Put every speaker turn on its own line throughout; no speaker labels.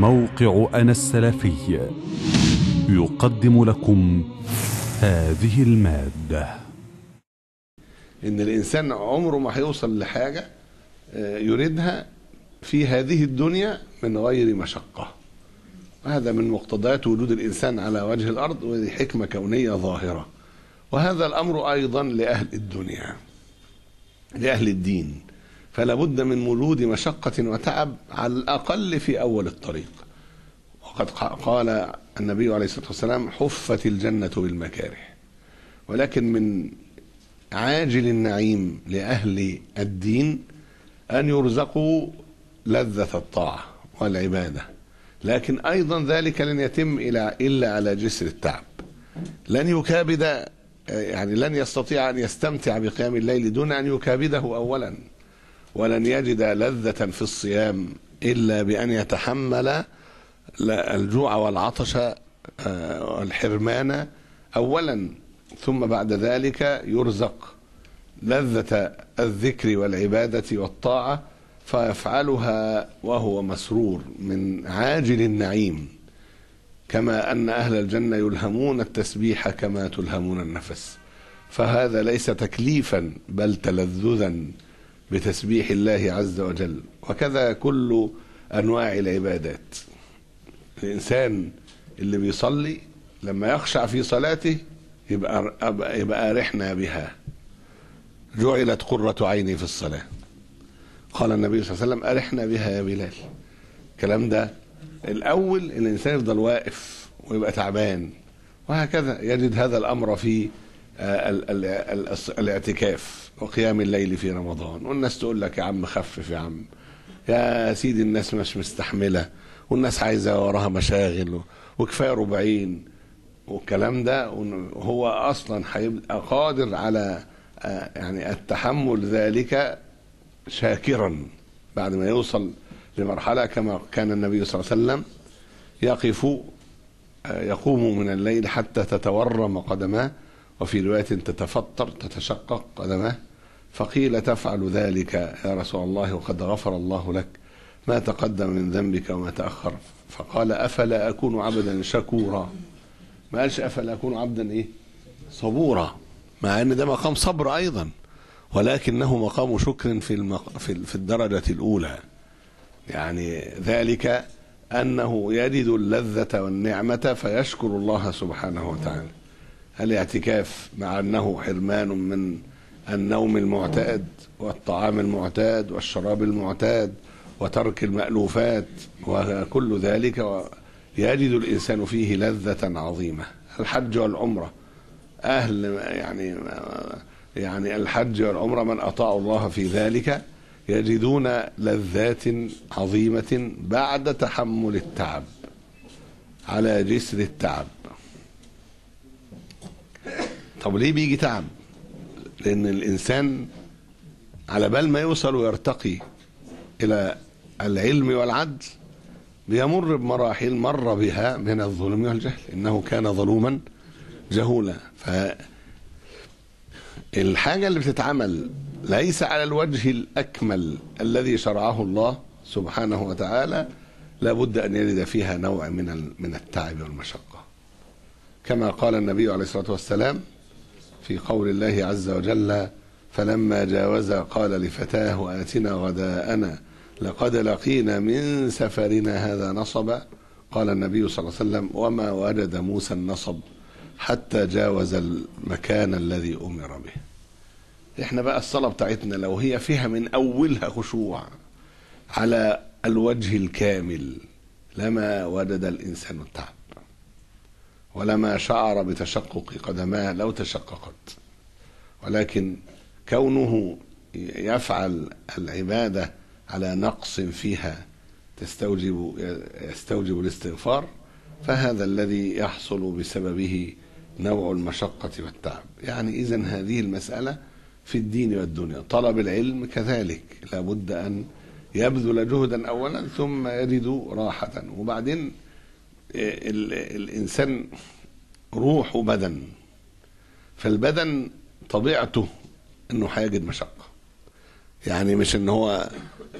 موقع أنا السلفي. يقدم لكم هذه المادة.
إن الإنسان عمره ما هيوصل لحاجة آه، يريدها في هذه الدنيا من غير مشقة. هذا من مقتضيات وجود الإنسان على وجه الأرض وهذه حكمة كونية ظاهرة. وهذا الأمر أيضا لأهل الدنيا لأهل الدين. فلا بد من وجود مشقة وتعب على الأقل في أول الطريق. وقد قال النبي عليه الصلاة والسلام حفت الجنة بالمكاره. ولكن من عاجل النعيم لأهل الدين أن يرزقوا لذة الطاعة والعبادة. لكن أيضا ذلك لن يتم إلى إلا على جسر التعب. لن يكابد يعني لن يستطيع أن يستمتع بقيام الليل دون أن يكابده أولا. ولن يجد لذة في الصيام إلا بأن يتحمل الجوع والعطش آه، والحرمان أولا ثم بعد ذلك يرزق لذة الذكر والعبادة والطاعة فيفعلها وهو مسرور من عاجل النعيم. كما أن أهل الجنة يلهمون التسبيح كما تلهمون النفس. فهذا ليس تكليفا بل تلذذا. بتسبيح الله عز وجل. وكذا كل أنواع العبادات. الإنسان اللي بيصلي لما يخشع في صلاته يبقى يبقى أرحنا بها. جعلت قرة عيني في الصلاة. قال النبي صلى الله عليه وسلم أرحنا بها يا بلال. الكلام ده الأول الإنسان يفضل واقف ويبقى تعبان. وهكذا يجد هذا الأمر في الاعتكاف وقيام الليل في رمضان والناس تقول لك يا عم خفف يا عم. يا سيدي الناس مش مستحملة والناس عايزة وراها مشاغل وكفاية ربعين. والكلام ده هو أصلا هيبقى قادر على آه، يعني التحمل ذلك شاكرا بعد ما يوصل لمرحلة كما كان النبي صلى الله عليه وسلم يقف آه، يقوم من الليل حتى تتورم قدماه. وفي رواية تتفطر تتشقق قدماه فقيل تفعل ذلك يا رسول الله وقد غفر الله لك ما تقدم من ذنبك وما تأخر. فقال أفلا أكون عبدا شكورا؟ ما قالش أفلا أكون عبدا إيه؟ صبورا. مع أن ده مقام صبر أيضا ولكنه مقام شكر في المق... في في الدرجة الأولى. يعني ذلك أنه يجد اللذة والنعمة فيشكر الله سبحانه وتعالى. الاعتكاف مع أنه حرمان من النوم المعتاد والطعام المعتاد والشراب المعتاد وترك المألوفات وكل ذلك يجد الإنسان فيه لذة عظيمة؟ الحج والعمرة. أهل يعني يعني الحج والعمرة من أطاعوا الله في ذلك يجدون لذات عظيمة بعد تحمل التعب على جسر التعب. طب ليه بيجي تعب؟ لأن الإنسان على بال ما يوصل ويرتقي إلى العلم والعدل بيمر بمراحل مر بها من الظلم والجهل. إنه كان ظلوما جهولا. ف الحاجة اللي بتتعمل ليس على الوجه الأكمل الذي شرعه الله سبحانه وتعالى لابد أن يرد فيها نوع من من التعب والمشقة. كما قال النبي عليه الصلاة والسلام في قول الله عز وجل فلما جاوزا قال لفتاه آتنا غداءنا لقد لقينا من سفرنا هذا نصبا. قال النبي صلى الله عليه وسلم وما وجد موسى النصب حتى جاوز المكان الذي أمر به. إحنا بقى الصلاة بتاعتنا لو هي فيها من أولها خشوع على الوجه الكامل لما وجد الإنسان التعب. ولما شعر بتشقق قدماه لو تشققت. ولكن كونه يفعل العبادة على نقص فيها تستوجب يستوجب الاستغفار فهذا الذي يحصل بسببه نوع المشقة والتعب. يعني إذا هذه المسألة في الدين والدنيا. طلب العلم كذلك. لابد أن يبذل جهدا أولا ثم يجد راحة. وبعدين ال- الإنسان روح وبدن فالبدن طبيعته إنه هيجد مشقة. يعني مش إن هو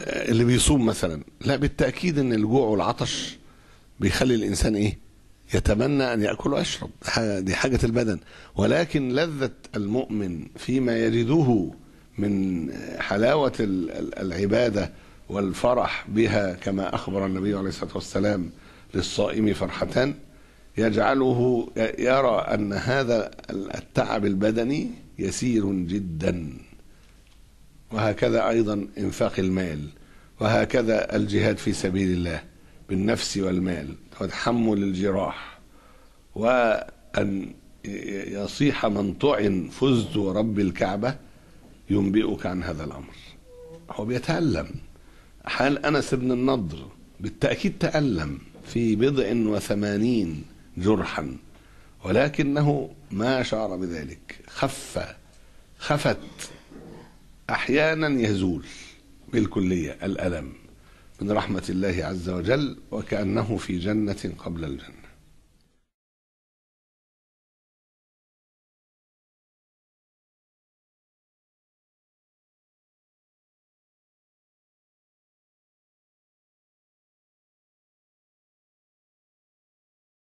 اللي بيصوم مثلا. لا بالتأكيد إن الجوع والعطش بيخلي الإنسان إيه؟ يتمنى أن يأكل ويشرب. دي حاجة البدن. ولكن لذة المؤمن فيما يجده من حلاوة ال- ال- العبادة والفرح بها كما أخبر النبي عليه الصلاة والسلام للصائم فرحتان يجعله يرى أن هذا التعب البدني يسير جدا. وهكذا أيضا إنفاق المال وهكذا الجهاد في سبيل الله بالنفس والمال وتحمل الجراح وأن يصيح من طعن فزت ورب الكعبة ينبئك عن هذا الأمر. هو بيتألم. حال أنس بن النضر بالتأكيد تألم. في بضع وثمانين جرحا ولكنه ما شعر بذلك. خف خفت. أحيانا يزول بالكلية الألم من رحمة الله عز وجل وكأنه في جنة قبل الجنة.